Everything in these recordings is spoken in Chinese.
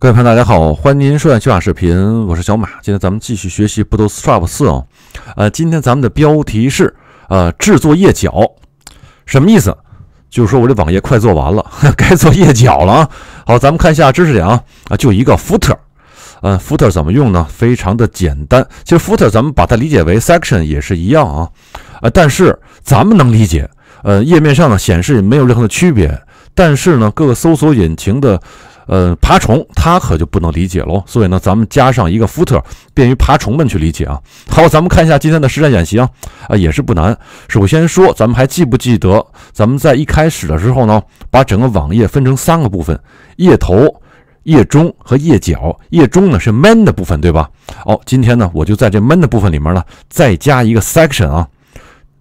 各位朋友，大家好，欢迎您收看修马视频，我是小马。今天咱们继续学习 Bootstrap 四啊，呃，今天咱们的标题是呃制作页脚，什么意思？就是说我这网页快做完了，该做页脚了啊。好，咱们看一下知识点啊，啊，就一个 footer，嗯，footer 怎么用呢？非常的简单。其实 footer 咱们把它理解为 section 也是一样啊，呃，但是咱们能理解，呃，页面上呢显示没有任何的区别，但是呢，各个搜索引擎的。呃，爬虫它可就不能理解喽，所以呢，咱们加上一个 footer，便于爬虫们去理解啊。好，咱们看一下今天的实战演习啊，啊也是不难。首先说，咱们还记不记得咱们在一开始的时候呢，把整个网页分成三个部分：页头、页中和页脚。页中呢是 main 的部分，对吧？哦，今天呢，我就在这 main 的部分里面呢，再加一个 section 啊，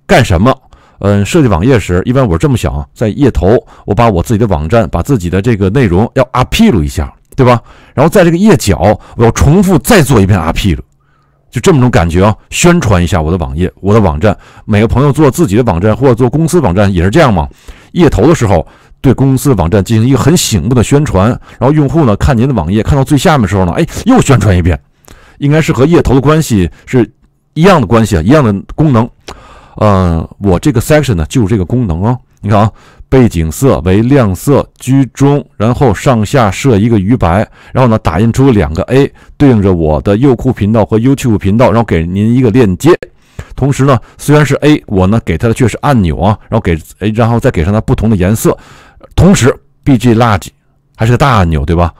干什么？嗯，设计网页时，一般我是这么想，在页头，我把我自己的网站，把自己的这个内容要 a p p 一下，对吧？然后在这个页脚，我要重复再做一遍 a p p 就这么种感觉啊，宣传一下我的网页，我的网站。每个朋友做自己的网站或者做公司网站也是这样嘛？页头的时候，对公司网站进行一个很醒目的宣传，然后用户呢看您的网页，看到最下面的时候呢，哎，又宣传一遍，应该是和页头的关系是一样的关系啊，一样的功能。呃，我这个 section 呢，就是这个功能哦。你看啊，背景色为亮色居中，然后上下设一个余白，然后呢，打印出两个 A，对应着我的优酷频道和 YouTube 频道，然后给您一个链接。同时呢，虽然是 A，我呢给它的却是按钮啊，然后给哎，然后再给上它不同的颜色。同时，BG 垃圾还是个大按钮，对吧？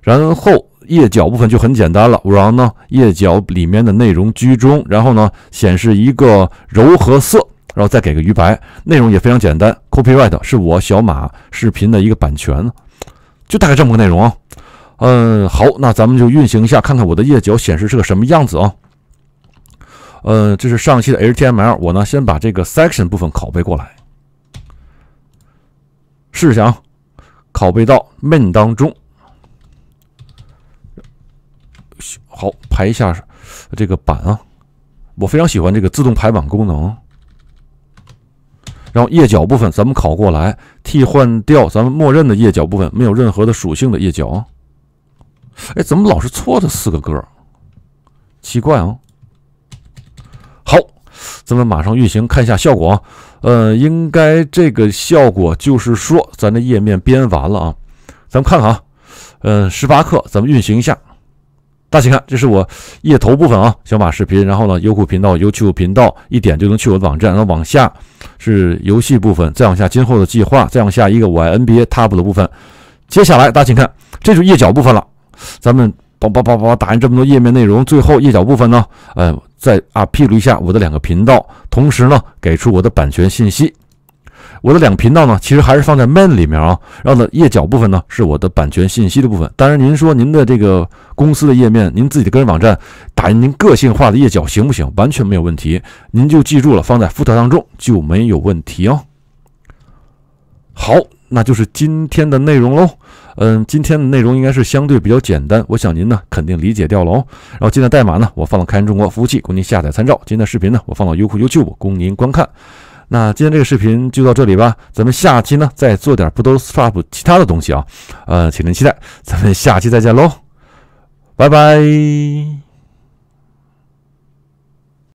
然后。页脚部分就很简单了，然后呢，页脚里面的内容居中，然后呢，显示一个柔和色，然后再给个余白，内容也非常简单。Copyright 是我小马视频的一个版权，就大概这么个内容啊。嗯，好，那咱们就运行一下，看看我的页脚显示是个什么样子啊。呃，这是上期的 HTML，我呢先把这个 section 部分拷贝过来，试一下啊，拷贝到 main 当中。好，排一下这个版啊，我非常喜欢这个自动排版功能。然后页脚部分咱们拷过来，替换掉咱们默认的页脚部分，没有任何的属性的页脚。哎，怎么老是错的四个格？奇怪啊！好，咱们马上运行看一下效果啊。呃，应该这个效果就是说咱的页面编完了啊。咱们看看啊，嗯，十八克，咱们运行一下。大家请看，这是我页头部分啊，小马视频。然后呢，优酷频道、YouTube 频道，一点就能去我的网站。然后往下是游戏部分，再往下今后的计划，再往下一个我爱 NBA top 的部分。接下来大家请看，这就是页脚部分了。咱们叭叭叭叭打印这么多页面内容，最后页脚部分呢，呃，再啊披露一下我的两个频道，同时呢，给出我的版权信息。我的两个频道呢，其实还是放在 main 里面啊。然后呢，页脚部分呢是我的版权信息的部分。当然，您说您的这个公司的页面，您自己的个人网站打印您个性化的页脚行不行？完全没有问题。您就记住了，放在 footer 当中就没有问题哦。好，那就是今天的内容喽。嗯，今天的内容应该是相对比较简单，我想您呢肯定理解掉了哦。然后今天代码呢，我放到开源中国服务器供您下载参照。今天的视频呢，我放到优酷 YouTube 供您观看。那今天这个视频就到这里吧，咱们下期呢再做点儿不都 strap 其他的东西啊，呃，请您期待，咱们下期再见喽，拜拜。